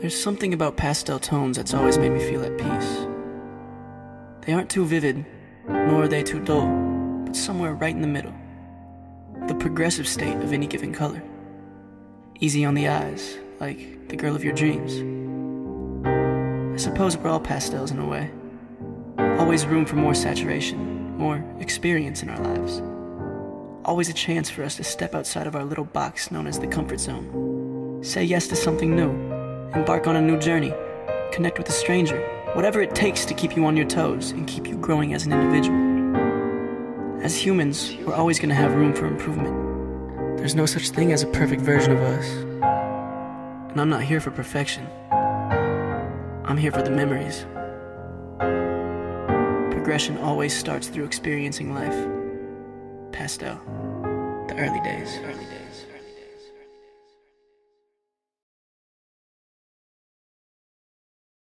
There's something about pastel tones that's always made me feel at peace. They aren't too vivid, nor are they too dull, but somewhere right in the middle. The progressive state of any given color. Easy on the eyes, like the girl of your dreams. I suppose we're all pastels in a way. Always room for more saturation, more experience in our lives. Always a chance for us to step outside of our little box known as the comfort zone. Say yes to something new, embark on a new journey, connect with a stranger, whatever it takes to keep you on your toes and keep you growing as an individual. As humans, we're always going to have room for improvement. There's no such thing as a perfect version of us. And I'm not here for perfection. I'm here for the memories. Progression always starts through experiencing life. Pastel. The early days. Early